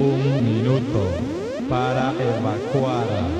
Un minuto para evacuar.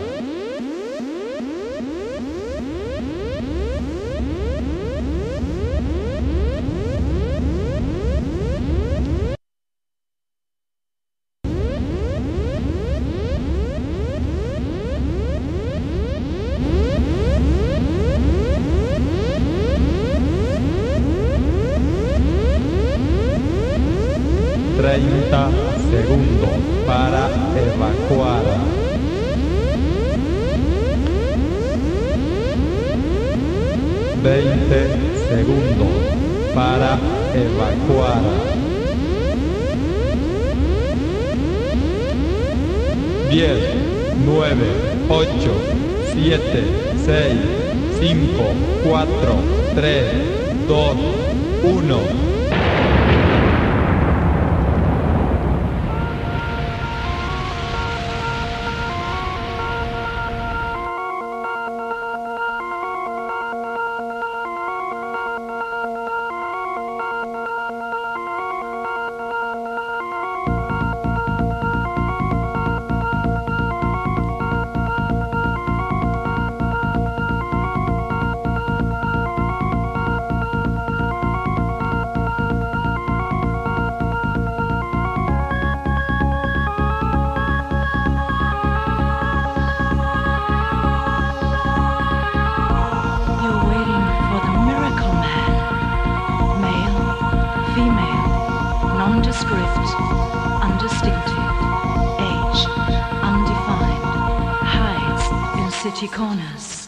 Corners.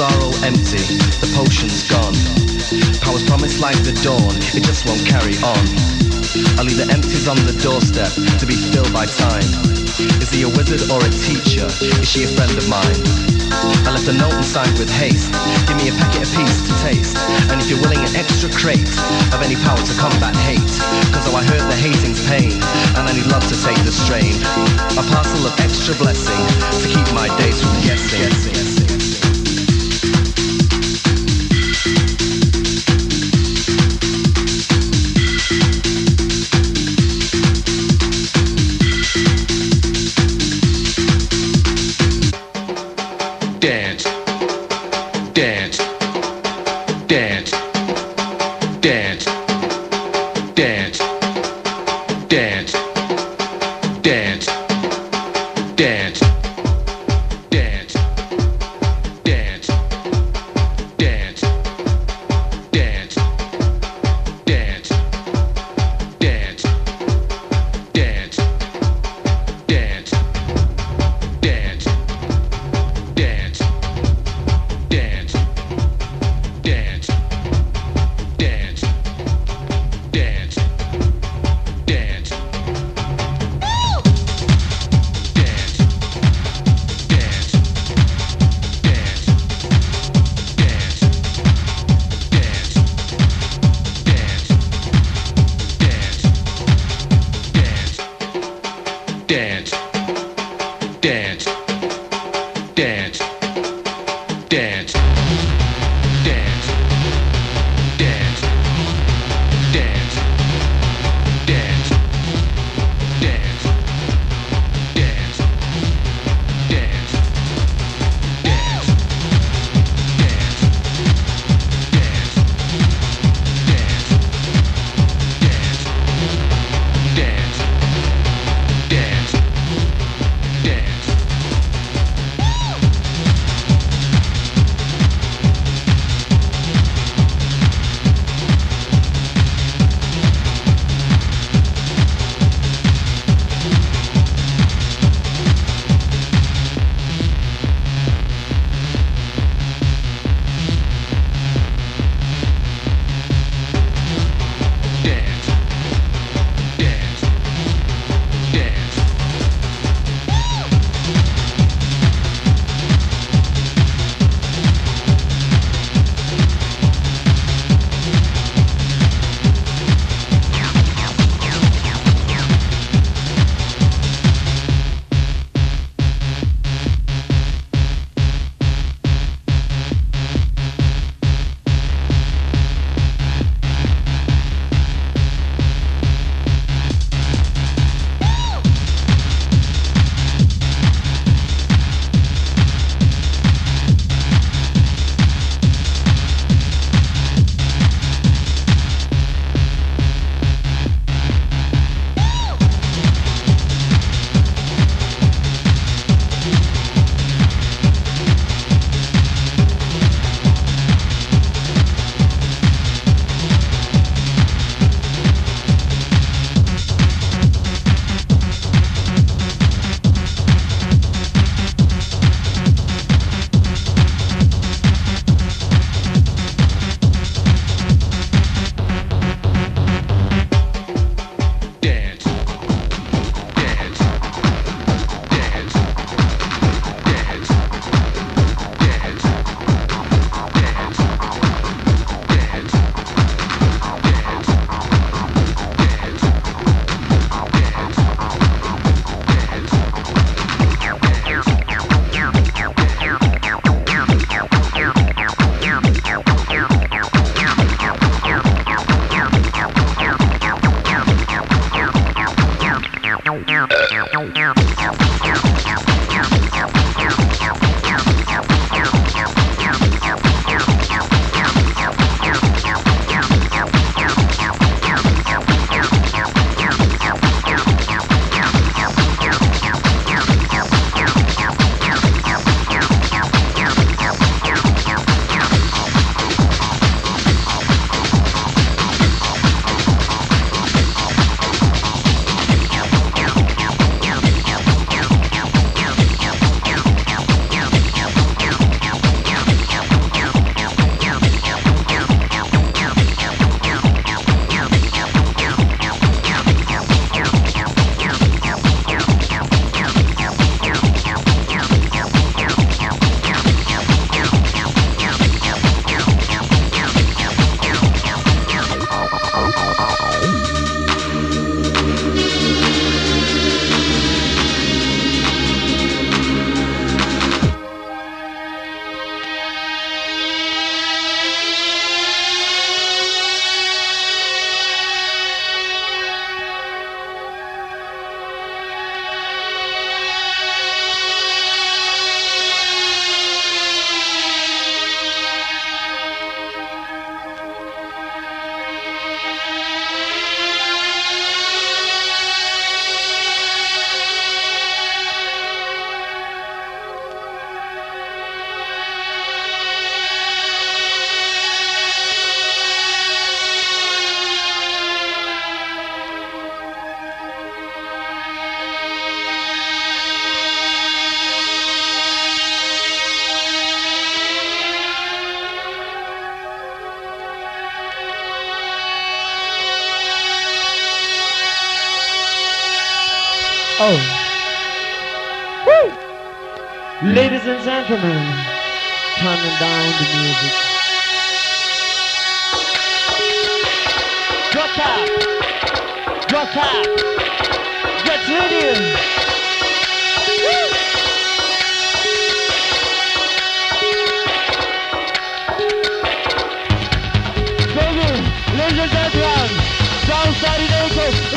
Are all empty, the potion's gone. Powers promised like the dawn, it just won't carry on. I leave the empties on the doorstep to be filled by time. Is he a wizard or a teacher? Is she a friend of mine? I left a note and signed with haste. Give me a packet apiece to taste. And if you're willing, an extra crate of any power to combat hate. Cause though I hurt the hating's pain, and I need love to take the strain. A parcel of extra blessing to keep my days from guessing. gentlemen, turning down the music. Drop top, drop top, get ready. Baby, ladies and gentlemen, down Saturday,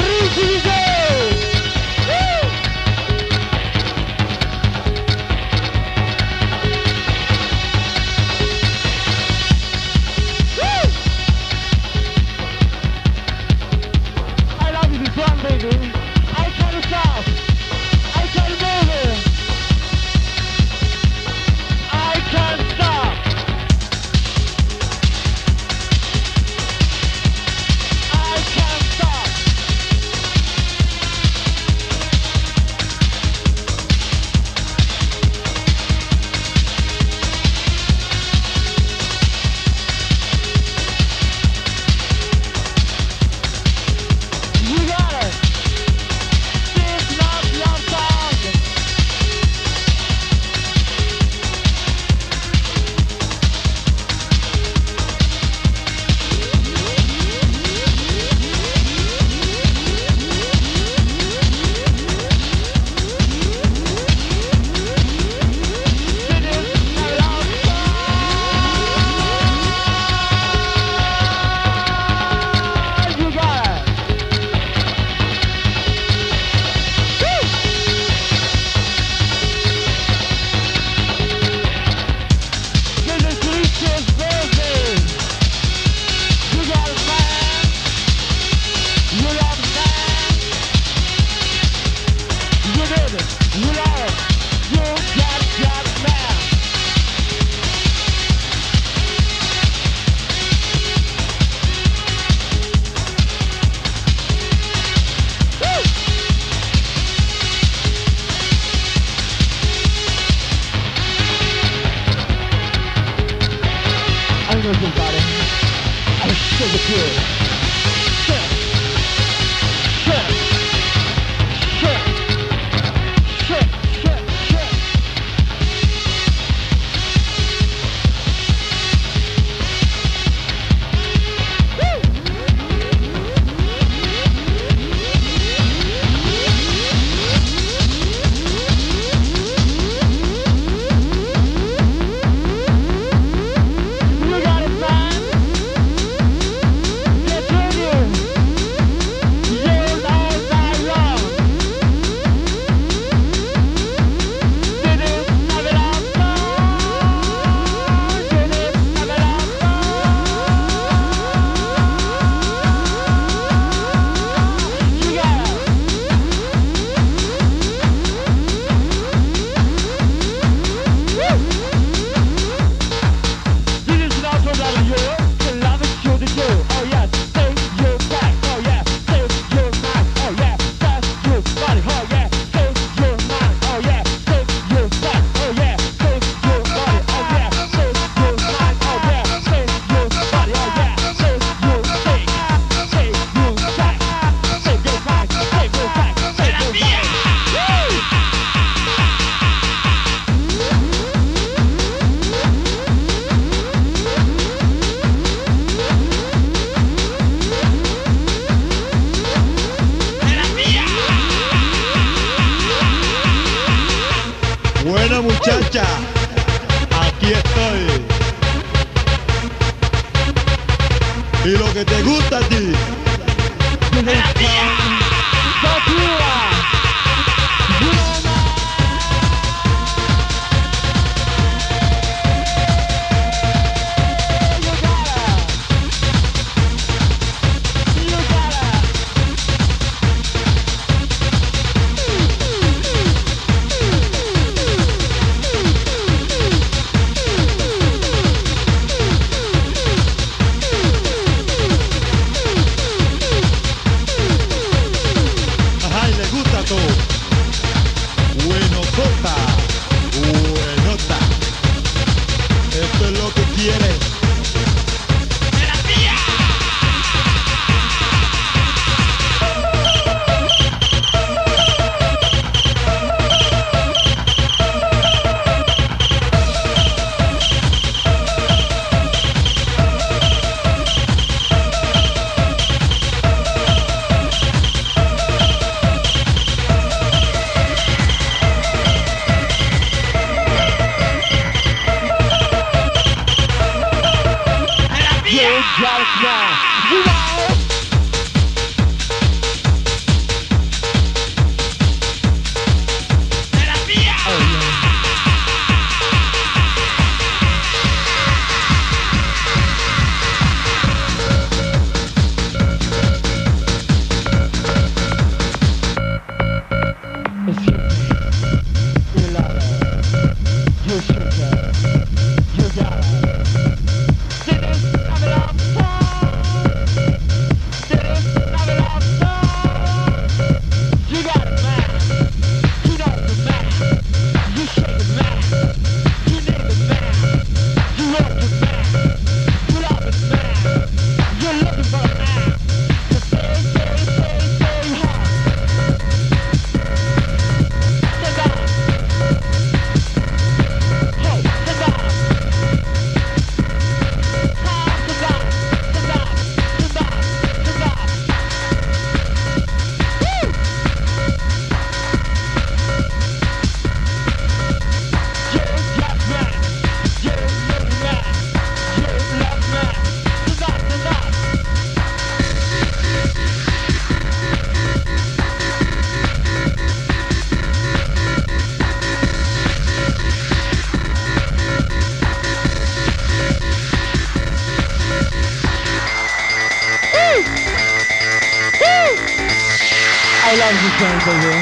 I love you, James, baby.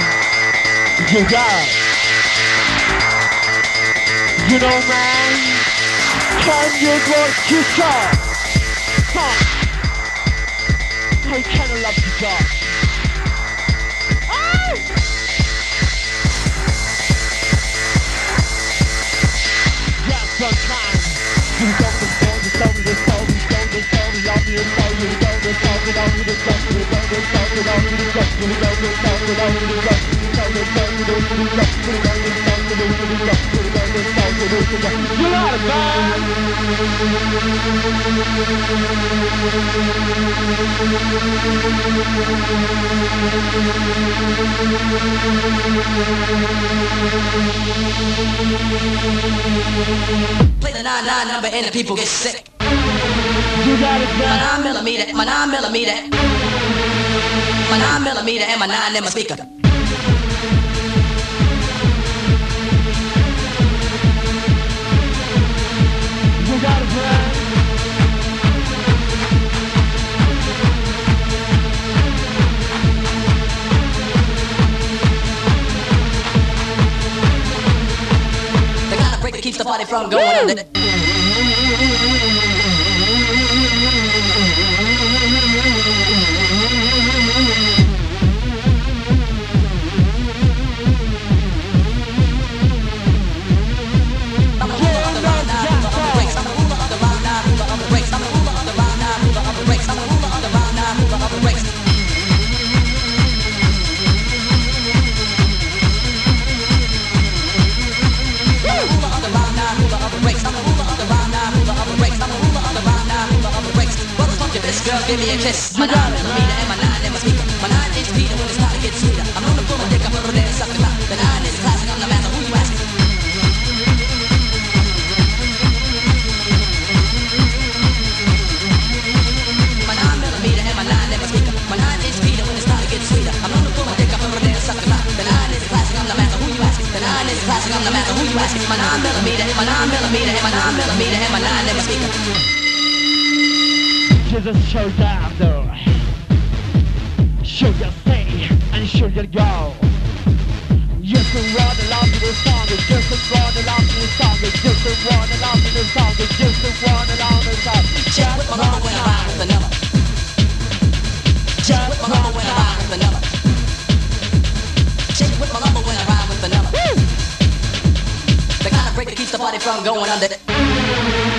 You got. You know, man, can you you saw? Huh? I kind of love you. Oh! Sometimes you don't understand the story, the story, the love you, the story, you don't the story, love you, story, you the story, love the. Play the 9-9 number and the people get sick. You got it, My 9 millimeter, my 9 millimeter. My 9 millimeter and my 9 in my speaker. You got it, man. The kind of break that keeps the party from going Miss, girl, give me a kiss. My nine millimeter and my nine in my speaker. My nine inch Peter when it's time to get sweeter. I'm to pull a dick, I'm and suck it out. The is classic, I'm the master. Who you asking? My nine and inch Peter when it's time to get sweeter. I'm to pull a dick, I'm there and suck it out. The nine is classic, I'm the master. Who you asking? The nine is classic, I'm the master. Who you asking? My nine millimeter, my nine millimeter, and my nine millimeter, and my nine in my speaker. Jesus show down though. Show your say and show your go. Just to run along to the song, it's just to run along to the song, it's just to run along to the song, it's just to run along to the song. Check with my number when I ride with the number. Check with my number when I ride with the number. Check with my number when I ride with the number. The kind of break that keeps the party from going under.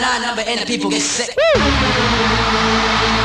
nine number and the people get sick. Woo!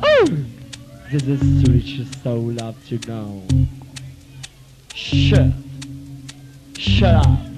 Oh. This is Ricci Soul love to now. Shut. Shut up.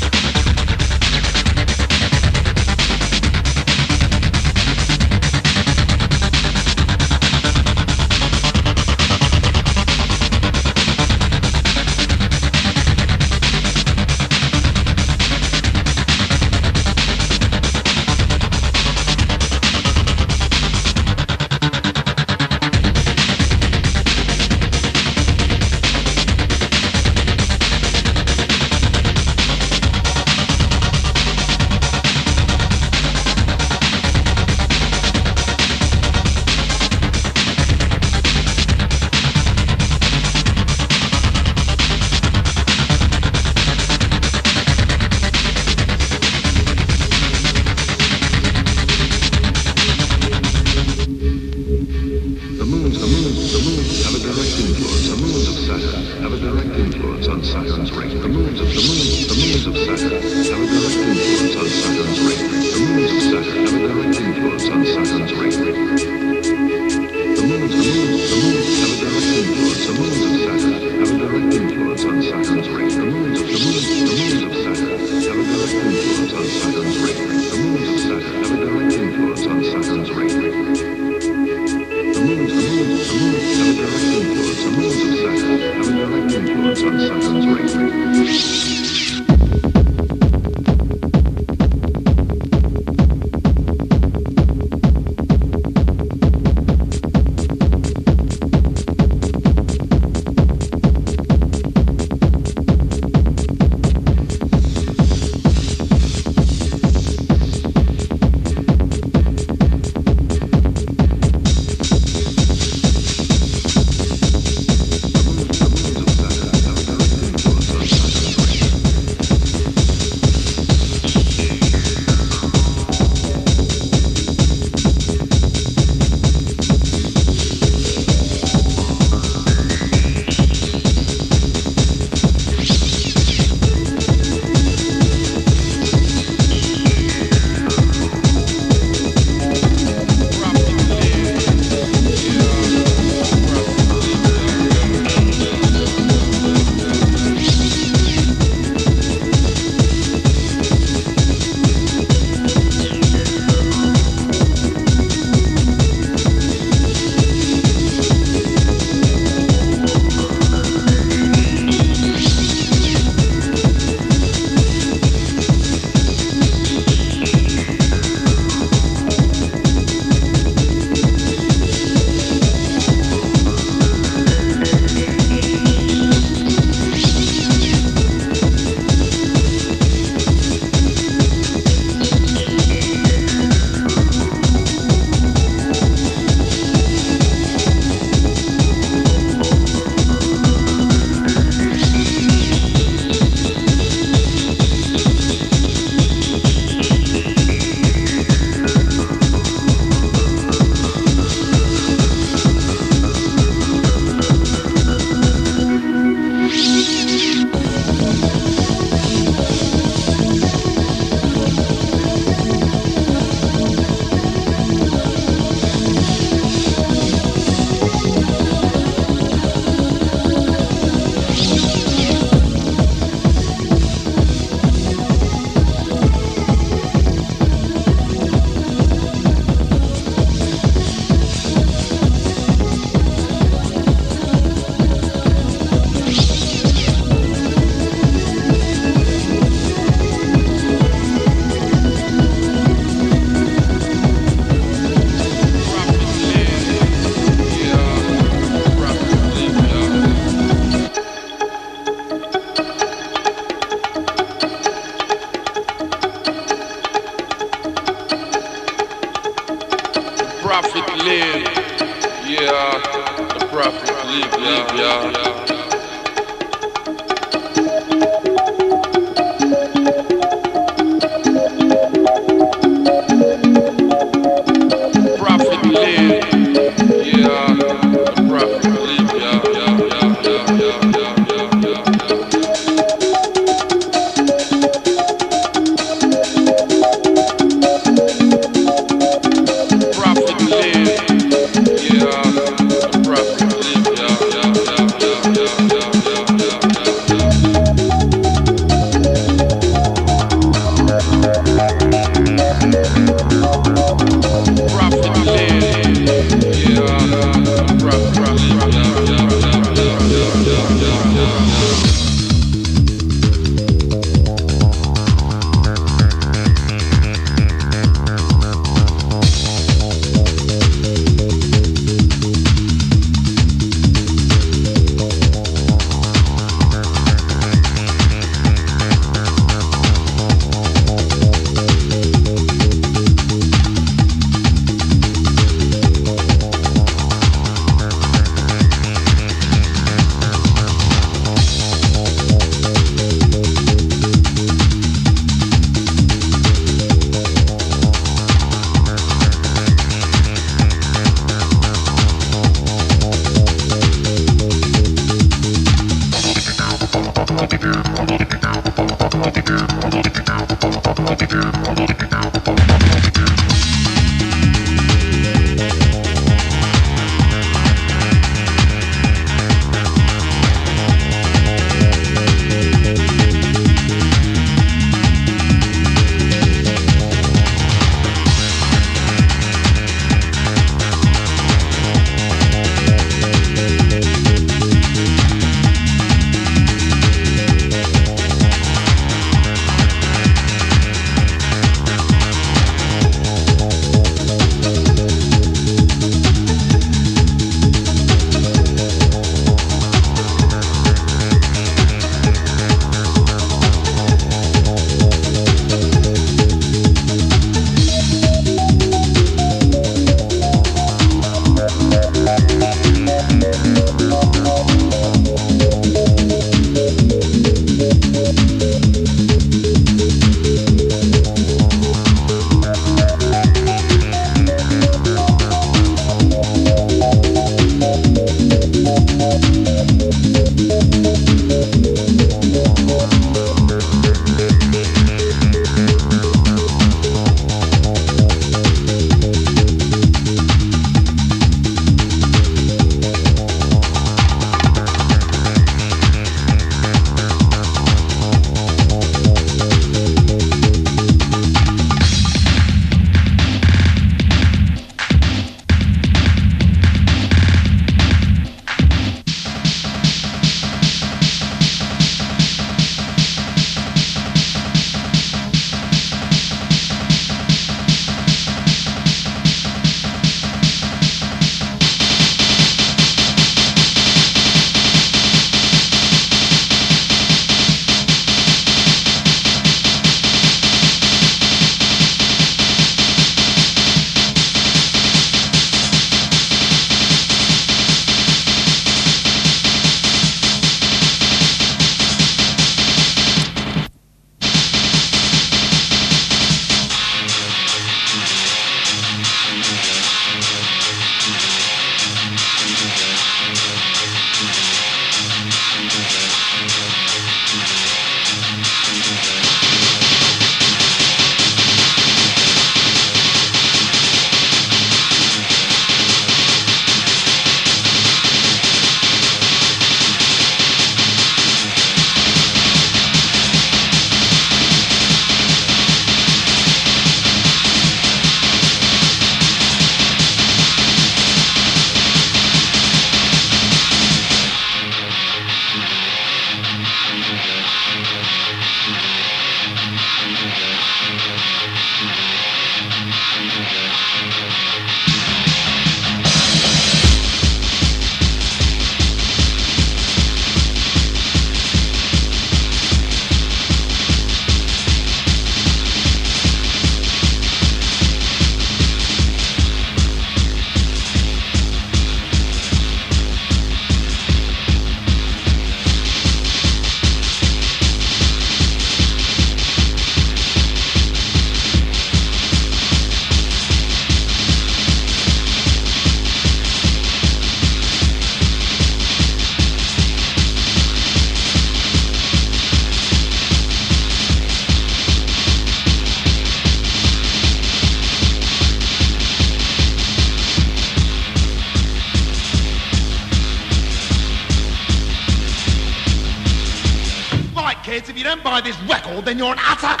Then you're an utter,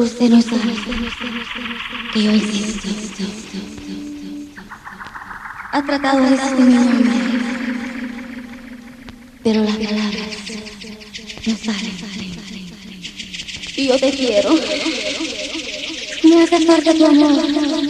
Pero usted no sabe que yo existo. Ha tratado de nombre, pero las palabras no salen. Y yo te quiero. Me hace falta tu amor.